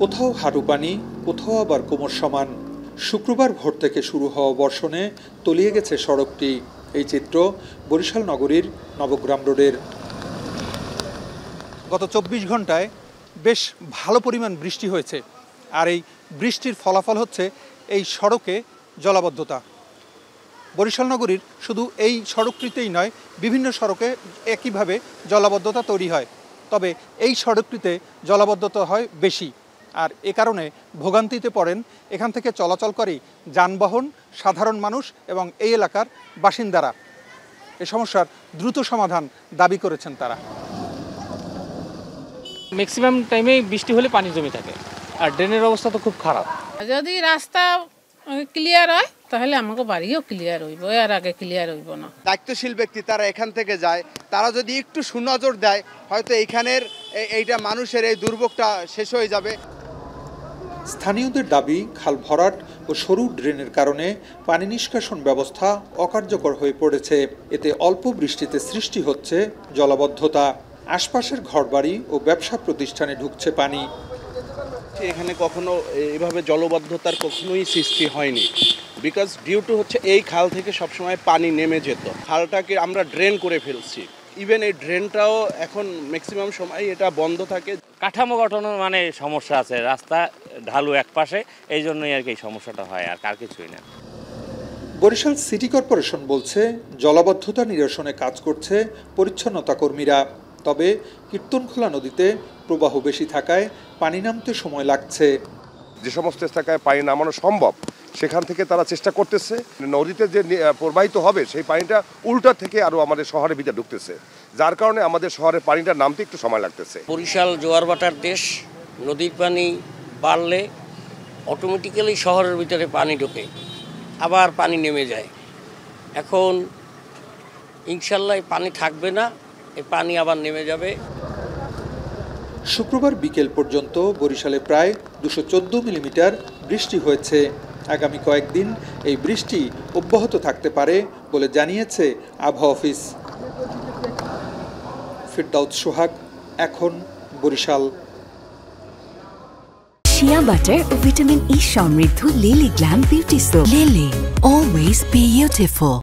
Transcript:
কোথাও হাঁটু পানি, কোথাও আবার কোমর সমান। শুক্রবার ভোর থেকে শুরু হওয়া বর্ষণে তলিয়ে গেছে সড়কটি। এই চিত্র বরিশাল নগরীর নবগ্রাম রোডের। গত চব্বিশ ঘন্টায় বেশ ভালো পরিমাণ বৃষ্টি হয়েছে। আর এই বৃষ্টির ফলাফল হচ্ছে এই সড়কে জলাবদ্ধতা। বরিশাল নগরীর শুধু এই সড়কটিতেই নয়, বিভিন্ন সড়কে একইভাবে জলাবদ্ধতা তৈরি হয়। তবে এই সড়কটিতে জলাবদ্ধতা হয় বেশি। আর এ কারণে ভোগান্তিতে পড়েন। এখান থেকে চলাচলকারী যানবাহন সাধারণ মানুষ এবং এই এলাকার বাসিন্দারা। এ সমস্যার দ্রুত সমাধান দাবি করেছেন তারা। ম্যাক্সিমাম টাইমেই বৃষ্টি হলে পানি জমে থাকে। আর ড্রেনের অবস্থা তো খুব খারাপ। যদি রাস্তা ক্লিয়ার হয় তাহলে আমাকে বাড়িও ক্লিয়ার হইব এর আগে ক্লিয়ার হইব না। দায়িত্বশীল ব্যক্তি তারা এখান থেকে যায়। তারা যদি একটু সুনজর দেয় হয়তো এইখানের এইটা মানুষের এই দুর্ভোগটা শেষ হয়ে যাবে। স্থানীয়দের দাবি খাল ভরাট ও সরু ড্রেনের কারণে পানি নিষ্কাশন ব্যবস্থা অকার্যকর হয়ে পড়েছে। এতে অল্প বৃষ্টিতে সৃষ্টি হচ্ছে জলাবদ্ধতা। আশপাশের ঘরবাড়ি ও ব্যবসা প্রতিষ্ঠানে ঢুকছে পানি। এখানে কখনো এইভাবে জলবদ্ধতার কখনোই সৃষ্টি হয়নি। বিকজ ডিউ টু হচ্ছে এই খাল থেকে সবসময় পানি নেমে যেত। খালটাকে আমরা ড্রেন করে ফেলছি। ইভেন এই ড্রেনটাও এখন ম্যাক্সিমাম সময় এটা বন্ধ থাকে। কাঠামো গঠনের মানে সমস্যা আছে। রাস্তা ঢালু এক পাশে এই জন্যই আর কি এই সমস্যাটা হয় আর কার কিছুই না। বরিশাল সিটি কর্পোরেশন বলছে জলাবদ্ধতা নিরসনে কাজ করছে পরিচ্ছন্নতা কর্মীরা। তবে কীর্তনখোলা নদীতে প্রবাহ বেশি থাকায় পানি নামতে সময় লাগছে। যে সমস্ত এলাকায় পানি নামানো সম্ভব সেখান থেকে তারা চেষ্টা করতেছে। নদীতে যে প্রবাহিত হবে সেই পানিটা উল্টা থেকে আরও আমাদের শহরের ভিতরে ঢুকতেছে। যার কারণে আমাদের শহরের পানিটা নামতে একটু সময় লাগতেছে। বরিশাল জোয়ারভাটার দেশ নদীর পানি বাড়লে অটোমেটিক্যালি শহরের ভিতরে পানি ঢোকে, আবার পানি নেমে যায়। এখন ইনশাল্লাহ পানি থাকবে না, এই পানি আবার নেমে যাবে। শুক্রবার বিকেল পর্যন্ত বরিশালে প্রায় দুশো মিলিমিটার বৃষ্টি হয়েছে। আগামী কয়েকদিন এই বৃষ্টি অব্যাহত থাকতে পারে বলে জানিয়েছে আবহাওয়া অফিস। ফিরদাউদ সোহাগ, এখন Barishal. Chia butter vitamin E ಸಮೃದ್ಧ Lily glam beauty soap Lily always beautiful